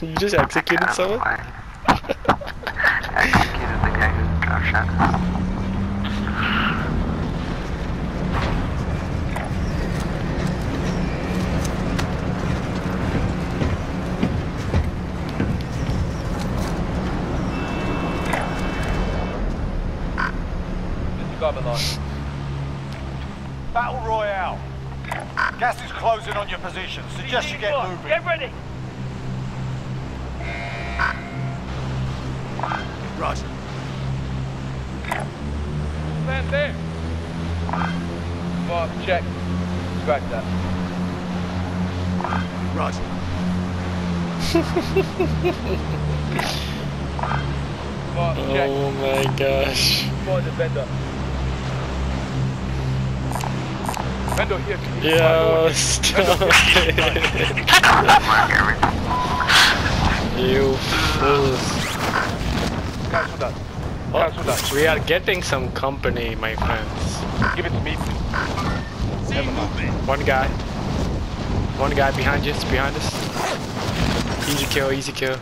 you just executed Out of the someone? way. Executed the guy who drove shotgun. Battle Royale. Gas is closing on your position. Suggest you get moving. Get ready. Roger. Stand there. Mark, check. Scratch that. Roger. Mark, oh check. Oh my gosh. Find the vendor. Vendor here. Can you Yo, stop it. Mark. You fools. Cancel that. Cancel that. we are getting some company, my friends. Give it to me. Never mind. One guy. One guy behind you, it's behind us. Easy kill, easy kill.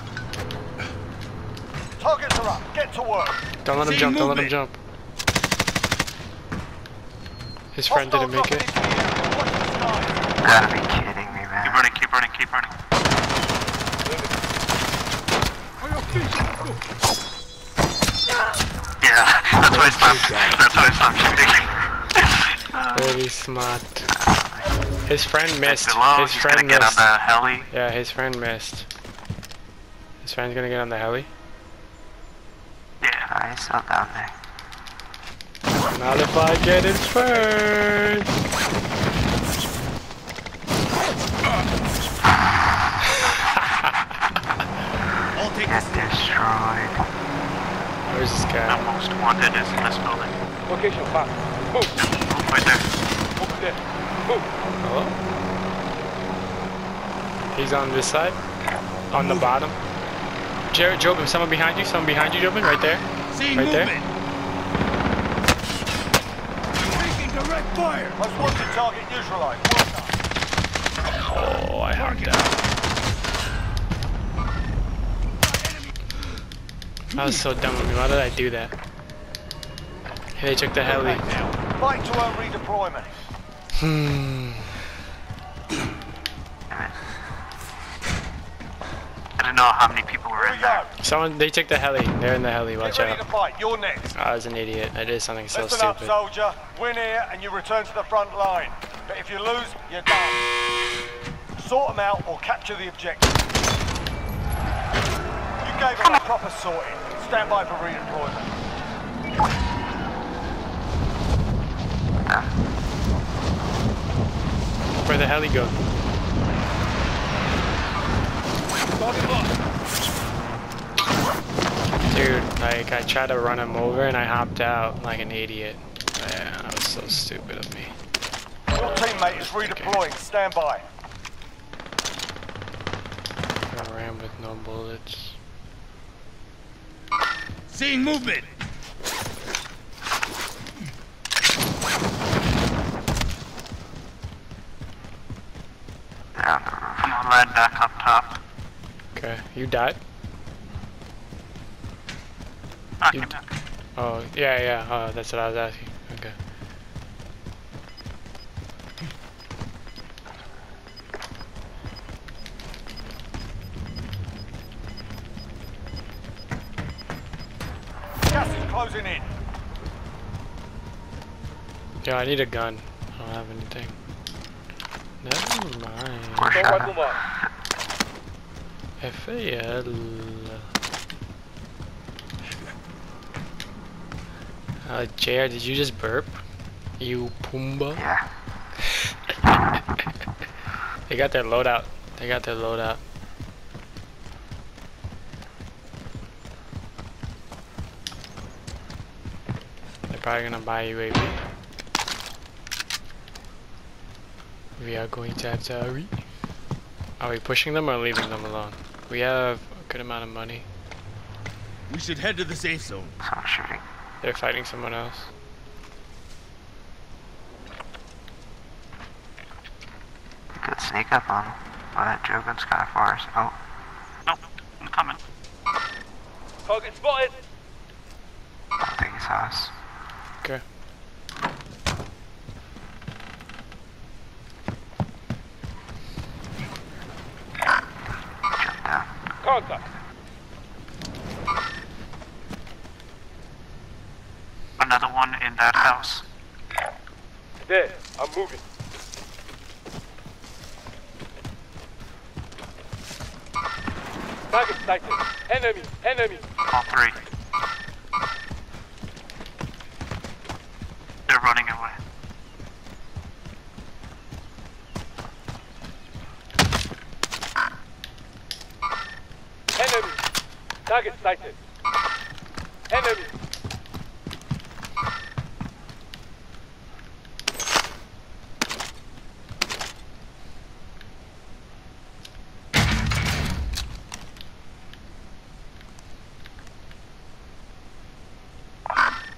Targets are up. Get to work. Don't let him jump, don't let him jump. His friend didn't make it. You gotta be kidding me, man. Keep running, keep running, keep running. Yeah, that's why I stopped. That's why I stopped shooting. Very smart. His friend missed. Below, His friend get on missed. the heli. Yeah, his friend missed. His friend's gonna get on the heli. Yeah, I saw down there. Not if I get it first. Get destroyed. Where's this The guy? most wanted is in this building. Location back. Move. Move Right there. Over there. Move. Hello? He's on this side. On the bottom. Jared, Jobin, someone behind you. Someone behind you, Jobin. Right there. right there. Taking direct fire. Most wanted target neutralized. Oh, I hopped out. That was so dumb of me. Why did I do that? Hey, check the heli. Fight to earn redeployment. Hmm. I don't know how many people were in there. Someone, they took the heli. They're in the heli. Watch out. You're next. I was an idiot. I did something so Listen up, stupid. soldier. Win here and you return to the front line. But if you lose, you're done. Sort them out or capture the objective. You gave them a proper sorting. Stand by for redeployment. Where the heli go? Dude, like I tried to run him over and I hopped out like an idiot. Man, that was so stupid of me. Your teammate is redeploying. Stand by. I ran with no bullets. Seeing movement. Down the roof. Come on, land back up top. Okay, you died? You- Oh, yeah, yeah, uh, that's what I was asking. Okay. Yeah, I need a gun. I don't have anything. Never mind. We're Don't shot. wipe them up. FAL. Uh, JR, did you just burp? You Pumbaa? Yeah. They got their loadout. They got their loadout. They're probably gonna buy UAV. We are going to have to hurry. Are we pushing them or leaving them alone? We have a good amount of money. We should head to the safe zone. Shooting. They're fighting someone else. We could sneak up on them Oh, that Jogan Skyfire is out. Nope, I'm coming. Target spotted! Contact. Another one in that house. There. I'm moving. Target sighted. Enemy. Enemy. All three. They're running away. Enemy. Target sighted. Enemy.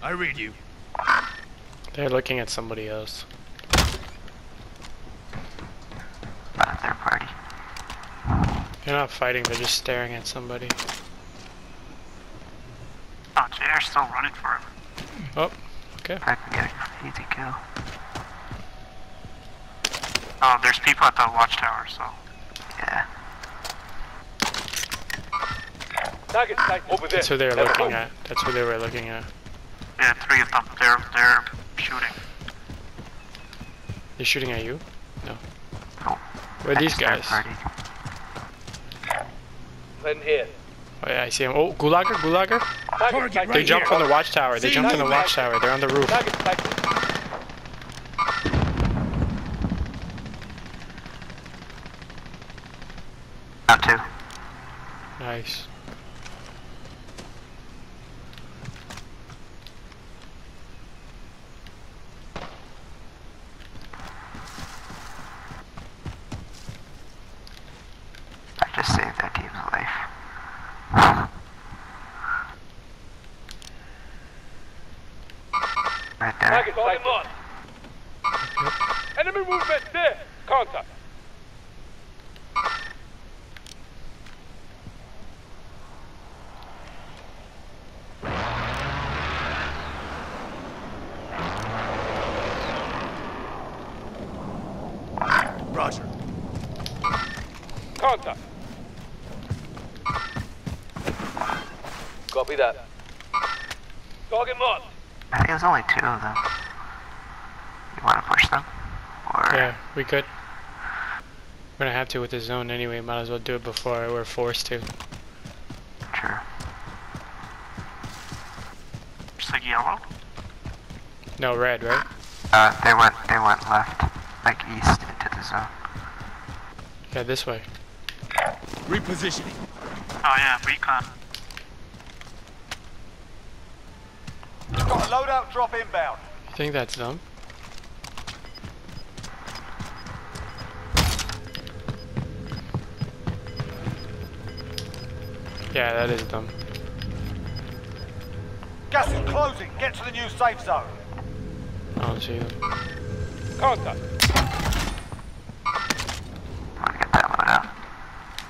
I read you. They're looking at somebody else. Not a third party. They're not fighting, they're just staring at somebody. Oh, JR's still running for him. Oh, okay. I can get an easy kill. Oh, there's people at the watchtower, so. Yeah. Target sighted. Over there. That's who they're Level looking at. That's who they were looking at. Yeah, three of them. They're, they're shooting. They're shooting at you? No. Oh, Where are these guys? Party. Friend here. Oh yeah, I see them. Oh, Gulager, Gulager. Target Target. They Right jumped here. from the watchtower. They See, jumped from the watchtower. They're on the roof. Target sighted. Not two. Nice. I just saved that team's life. Right there. Target sighted. Enemy movement there. Contact. Roger. Contact. Copy that. Target marked. I think there's only two of them. You want to push them? Or Yeah, we could. We're gonna have to with the zone anyway. Might as well do it before we're forced to. sure. Just like yellow? No, red, right? Uh, they went they went left, like east into the zone. Yeah, this way. Repositioning. Oh yeah, recon. You've got a loadout drop inbound. You think that's them? Yeah, that is them. Gas is closing. Get to the new safe zone. I don't see them. Contact. Want to get that loadout?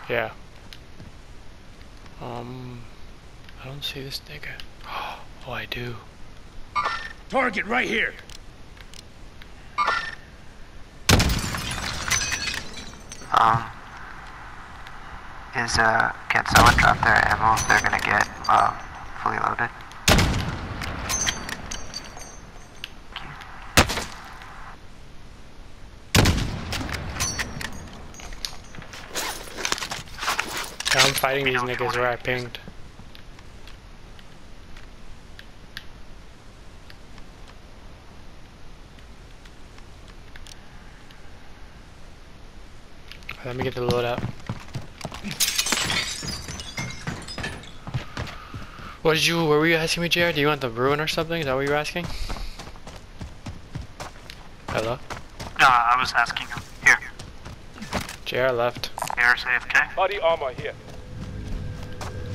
Yeah. Um, I don't see this nigga. Oh, I do. Target right here. Um, is uh, can someone drop their ammo if they're gonna get uh fully loaded? I'm fighting these niggas where I pinged. Let me get the load out. What did you, what were you asking me, Jared? Do you want the ruin or something? Is that what you were asking? Hello? No, I was asking him. Here, JR left. here's AFK. Body armor here.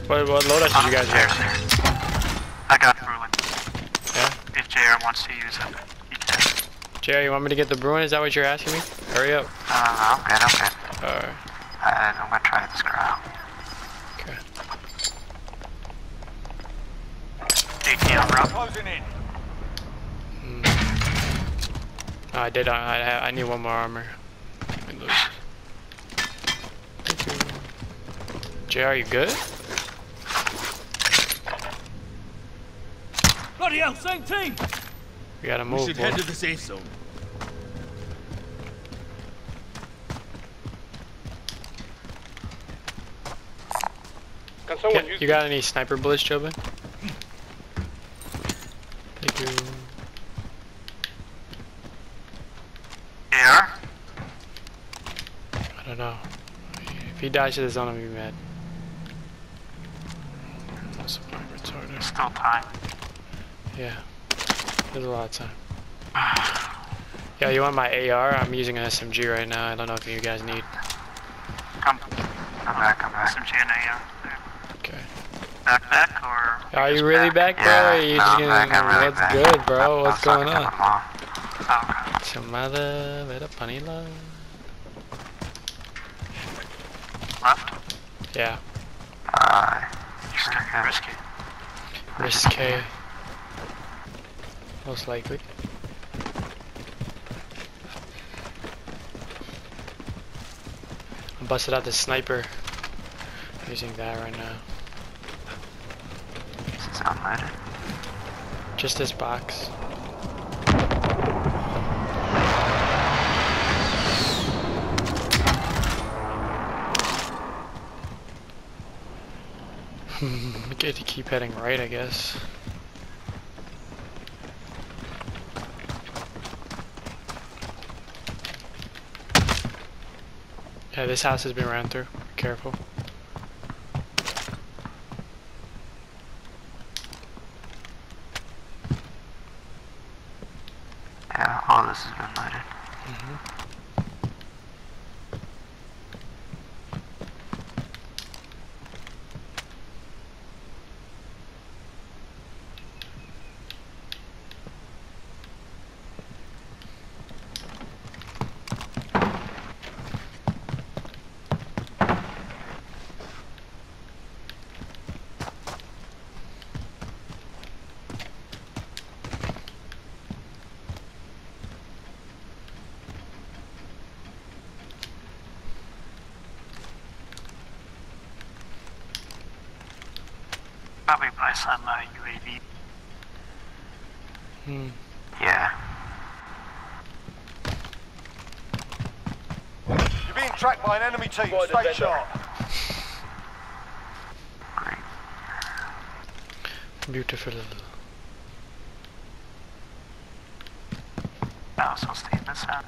What, what loadout did you guys There's have? there. I got Bruen. Yeah? If JR wants to use it, he can. JR, you want me to get the Bruen? Is that what you're asking me? Hurry up. Uh, I'm good, I'm good. Alright. Uh, I'm gonna try this girl out. Okay. drop. Closing in. Oh, I did. I, I I need one more armor. Let me look. Thank you. JR, you good? Bloody hell, same team! We gotta move. We should boy. head to the safe zone. Can someone Ca- use you got any sniper bullets, Jobin? Thank you. Here. I don't know. If he dies to the zone, I'm gonna be mad. That's my retarder. Still time. Yeah. There's a lot of time. Yeah, you want my AR? I'm using an SMG right now. I don't know if you guys need. Come. Come back, come back. SMG and AR. Okay. Backpack or? Are you really back, bro? Yeah, are you no, back, really what's back. good, bro? I'm- What's I'm going on? Oh, okay. Chamada, vera panila. Left? Yeah. Uh, you still risky. Risque. Most likely. I'm busted out the sniper. I'm using that right now. Just this box. Get to keep heading right, I guess. Yeah, this house has been ran through. Careful. Yeah, all this has been lighted. Probably by some uh, UAV. Hmm. Yeah. You're being tracked by an enemy team. Spotted Stay sharp. Beautiful. Oh, so stay in this house.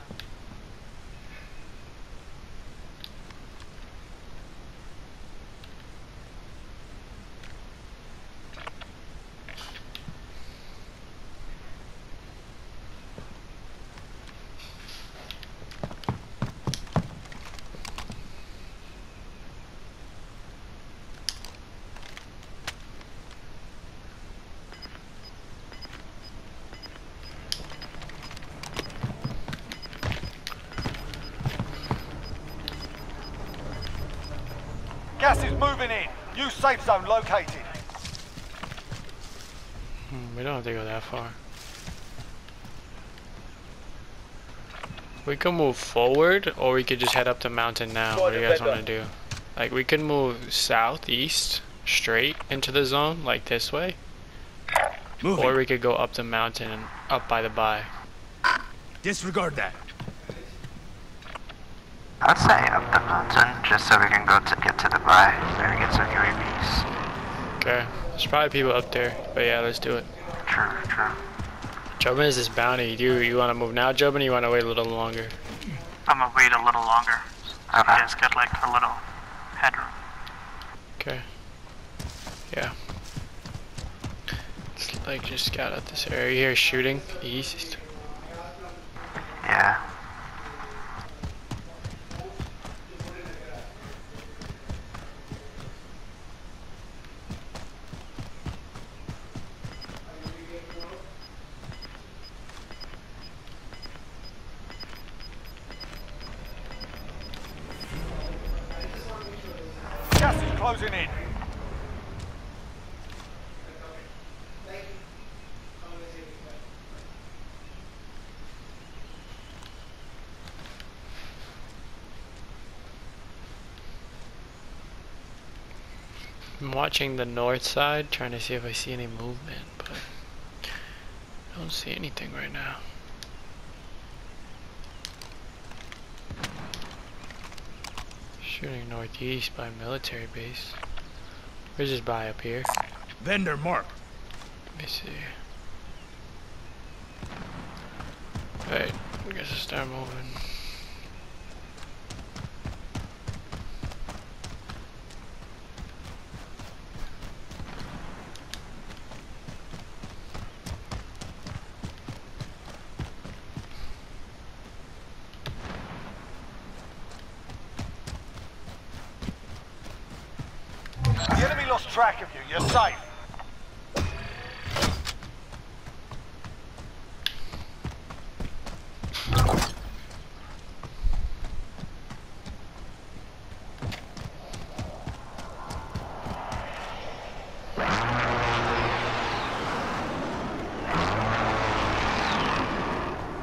Gas is moving in. New safe zone located. Hmm, we don't have to go that far. We can move forward, or we could just head up the mountain now. What do you guys want to do? Like, we could move southeast, straight into the zone, like this way. Moving. Or we could go up the mountain and up by the bay. Disregard that. I'd say up the mountain, just so we can go to get to the bay, maybe get some UAVs. Okay. There's probably people up there, but yeah, let's do it. True, true. Jobin is this bounty. Do you, you want to move now, Jobin, or you want to wait a little longer? I'm gonna wait a little longer. Okay. Just get like a little headroom. Okay. Yeah. It's like just scout out this area here, shooting east. Yeah. closing in. I'm watching the north side, trying to see if I see any movement, but I don't see anything right now. Shooting northeast by military base. Where's this by up here? Vendor mark. Let me see. Alright, I guess I'll start moving. The enemy track of you. You're safe.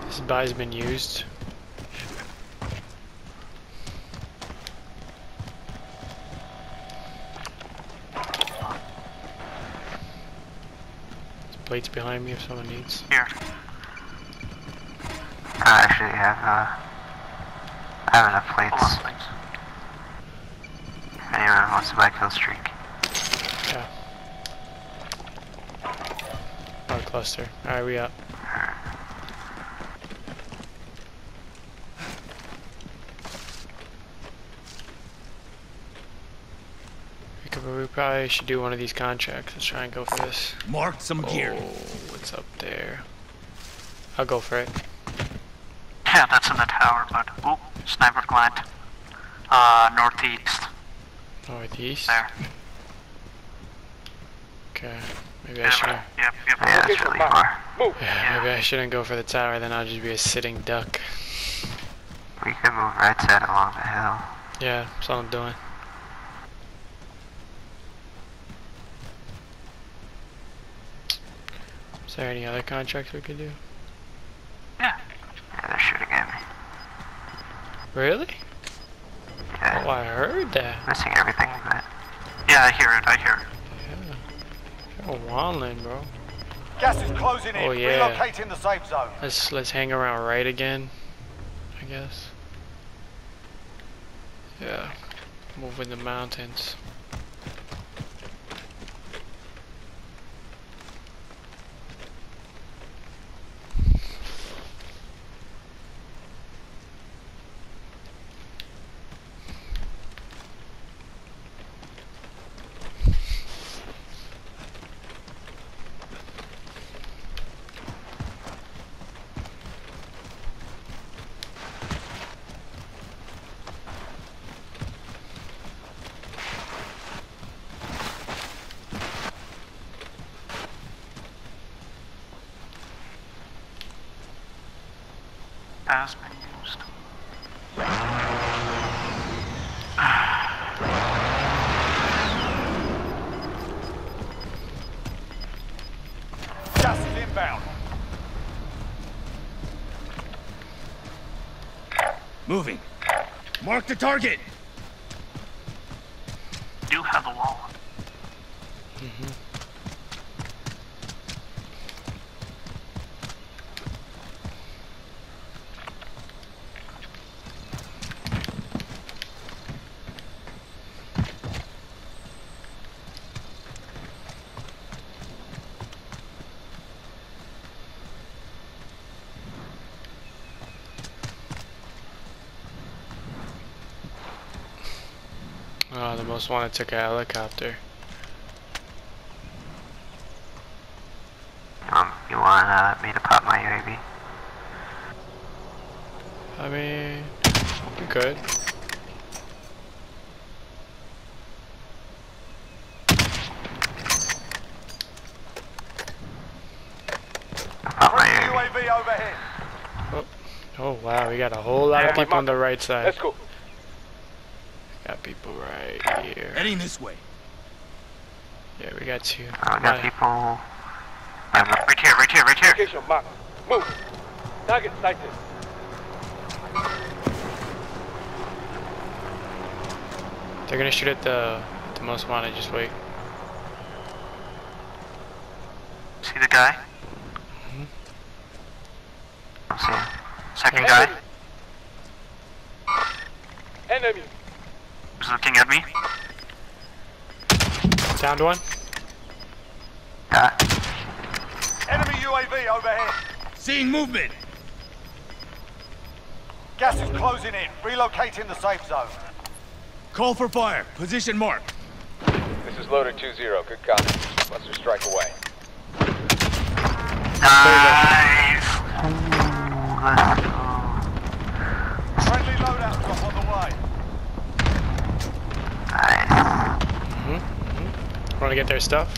This buy's been used. There's plates behind me if someone needs. Here. I actually have, uh, I have enough plates. If anyone wants to buy kill streak. Yeah. Our cluster. Alright, we up. We, could, we probably should do one of these contracts. Let's try and go for this. Mark some gear. Oh, what's up there? I'll go for it. Yeah, that's in the tower, but, ooh, sniper client. Uh, northeast, Northeast. there. Okay. Maybe I shouldn't. Yep, yep. Yeah, that's really far. Move. Yeah, maybe I shouldn't go for the tower. Then I'll just be a sitting duck. We can move right side along the hill. Yeah, that's all I'm doing. Is there any other contracts we could do? Yeah, they're shooting at me. Really? Yeah, Oh, I heard that. missing everything, but... Yeah, I hear it, I hear it. Yeah. You're wildin', bro. Gas is closing in. Oh, yeah. Relocating the safe zone. Let's let's hang around right again. I guess. Yeah. Move in the mountains. Has been used. Gas is inbound. Moving. Mark the target. Do have a wall. Oh, the most wanted took a helicopter. Um, you want uh, me to pop my UAV? I mean, you could. Pop my Friendly UAV. UAV overhead. Oh wow, we got a whole lot of Yeah, my people on the right side. Let's go. Got people right here. Heading this way. Yeah, we got two. Uh, I got people. Right here, right here, right here. Location mark, Move. Target sighted. They're gonna shoot at the the most wanted. Just wait. See the guy? Mm -hmm. see. Second guy. Enemy. He's looking at me. Downed one. Ah. Enemy UAV overhead. Seeing movement. Gas is closing in. Relocating the safe zone. Call for fire. Position marked. This is loader 2-0. Good copy. Cluster strike away. Nice. Ooh, let's go. Friendly loadout drop on the way. Nice. Want to get their stuff?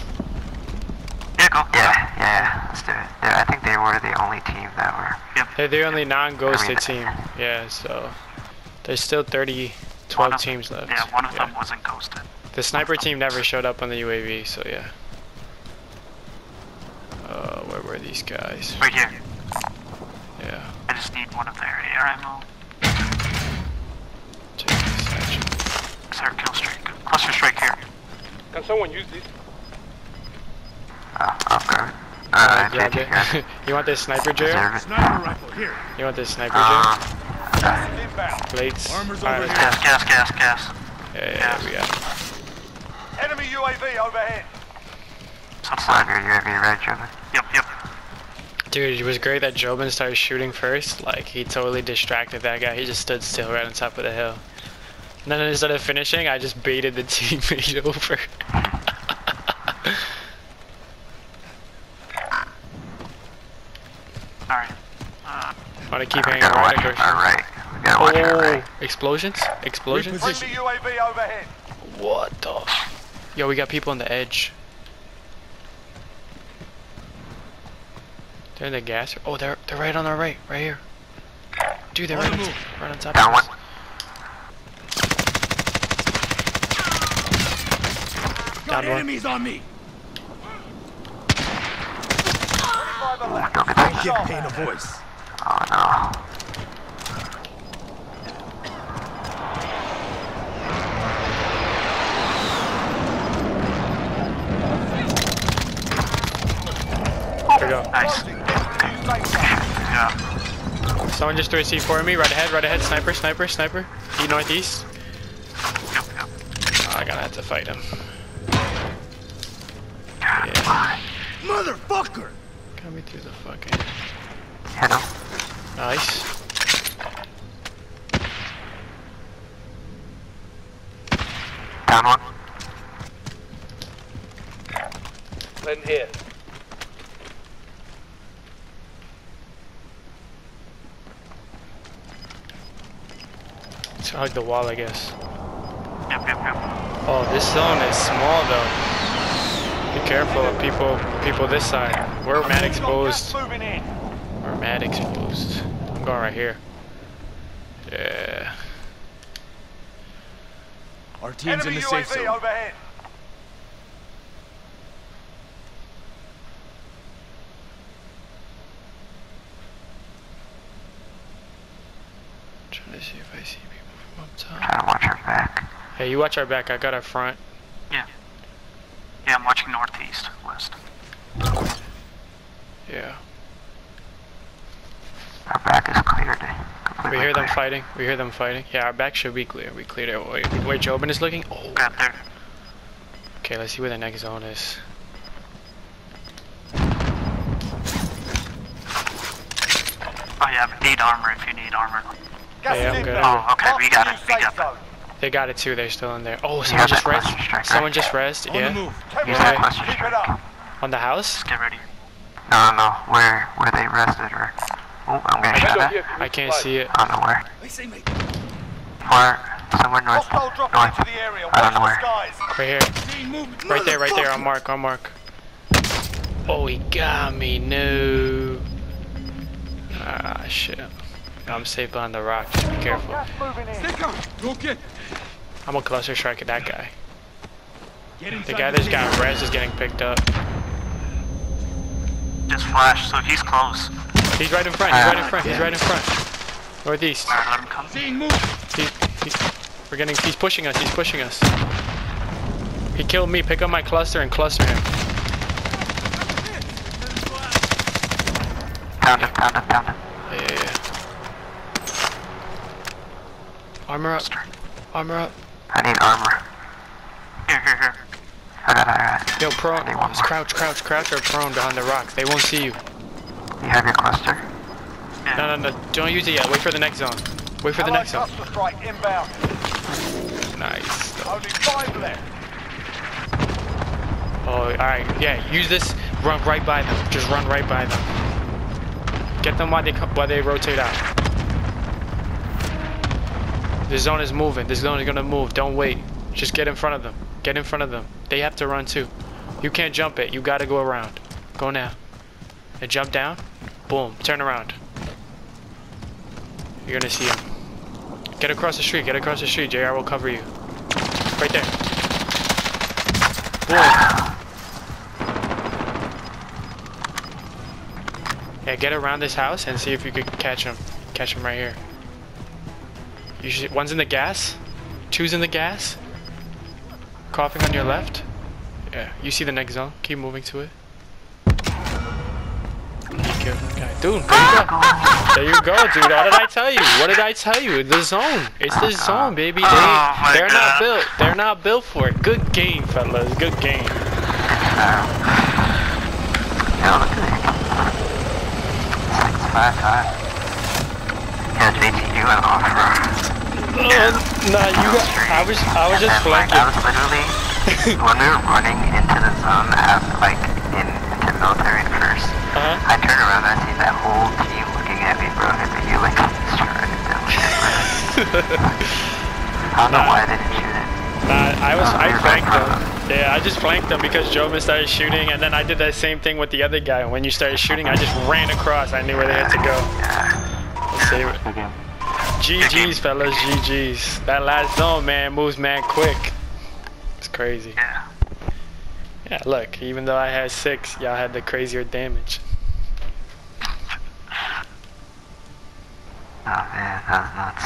Yeah, go. Yeah, yeah, let's do it. Yeah, I think they were the only team that were. Yep. They're the only non-ghosted I mean- team. Yeah, so there's still 30, 12 teams left. Yeah. One of yeah. them wasn't ghosted. The sniper team never showed up on the UAV, so yeah. Uh, where were these guys? Right here. Yeah. I just need one of their AR ammo. Check this section. Sir, kill streak. Cluster strike here. Can someone use this? Oh, okay. Uh, Uh, grab JT, you want this sniper jail? Sniper rifle here. You want this sniper Um, jail? Gas is inbound. Plates? Armor's over let's here. go. gas, gas, gas, gas. Yeah, yeah, yeah, we got it. Enemy UAV overhead. Some slide your UAV right, German. Yep, yep. Dude, it was great that Jobin started shooting first. Like, he totally distracted that guy. He just stood still right on top of the hill. And then instead of finishing, I just baited the teammate over. Alright. Uh, Want to keep hanging gotta right watch or our right. We watch our Oh, right. explosions? Explosions? Reposition. Friendly UAV overhead. What the? Yo, we got people on the edge. They're in the gas. Oh, they're they're right on our right, right here. Dude, they're right on, right on top Down of one. Got Down one. enemies on me. By the left. Don't get that. Give pain a voice. Oh no. Here we go. Nice. Closing. Get to the new safe zone. Yeah. Someone just threw a C4 at me. Right ahead, right ahead. Sniper, sniper, sniper. E northeast. Yep, yep. Oh, I gotta have to fight him. Motherfucker! Got me through the fucking. Hit him. Nice. Down one. Then here. Let's hug the wall, I guess. Yep, yep, yep. Oh, this zone is small though. Be careful of people, people this side. We're mad exposed. gas moving in. We're mad exposed. I'm going right here. Yeah. Our team's in Enemy the safe UAV zone. overhead. trying to see if I see people from up top. Trying to watch our back. Hey, you watch our back. I got our front. Yeah. Yeah, I'm watching northeast, west. Yeah. Our back is cleared. eh? We Completely hear them fighting. We hear them fighting. Yeah, our back should be clear. We cleared it. Wait, where Jobin is looking? Oh. Got there. Okay, let's see where the next zone is. Oh yeah, I need armor if you need armor. Gas Yeah, I'm good. Oh, okay, we got it, we got it. They got it too. They're still in there. Oh, someone just that rest. Someone just rest. On Yeah. the Use that cluster strike. On the house. Get ready. No, no, no. Where, where they rested or... Oh, I'm getting shot Window at. here if you I can't see it. I don't know where. I say, mate. Far, somewhere north. Hostile dropping North. into the area. I don't Watch know where. Right here. Right there. Right there. On Motherfucker! mark. On mark. Oh, he got me. No. Ah, shit. I'm safe behind the rock. Just be careful. Gas moving in. Stick up. Go get. I'm gonna cluster strike at that guy. The guy that's got safe res is getting picked up. Just flash, so he's close. He's right in front. He's ah, right in front. He's right in front. Northeast. Alright, let him come. zone. Seeing. He's, he's, we're getting. He's pushing us. He's pushing us. He killed me. Pick up my cluster and cluster him. Yeah, yeah, yeah. Armor up. Armor up. I need armor. Here, here, here. I got alright. Yo, prone. I need one Just more. crouch, crouch, crouch, or prone behind the rocks. They won't see you. You have your cluster? No, no, no. Don't use it yet. Wait for the next zone. Wait for the Allied next zone. cluster strike inbound. Nice. Only five left. Oh, alright. Yeah, use this. Run right by them. Just run right by them. Get them while they while they rotate out. The zone is moving. This zone is gonna move. Don't wait. Just get in front of them. Get in front of them. They have to run too. You can't jump it. You gotta go around. Go now. And jump down. Boom. Turn around. You're gonna see him. Get across the street. Get across the street. JR will cover you. Right there. Boom. Yeah, get around this house and see if you could catch him. Catch him right here. You should, one's in the gas. Two's in the gas. Coughing on your left. Yeah, you see the next zone. Keep moving to it. Dude, there you go. There you go, dude. What did I tell you? What did I tell you? The zone. It's the zone, baby. They, oh they're not built. They're not built for it. Good game, fellas. Good game. Yeah, look at it. Six, five, five. You for nah, you got. I was. I was just And, like. I was literally, when we were running into the zone, I was, like, in, into military first. Uh-huh. I turned around and I that whole team looking at me, bro, and you like started to shit, bro. I don't know why I didn't shoot it. Nah, I was. I flanked right, them. Yeah, I just flanked them because Joven started shooting, and then I did that same thing with the other guy. When you started shooting, I just ran across. I knew where they had to go. Let's see. Game. GG's, fellas. GG's. That last zone, man, moves man quick. It's crazy. Yeah. Yeah, look. Even though I had six, y'all had the crazier damage. Oh man, was nuts.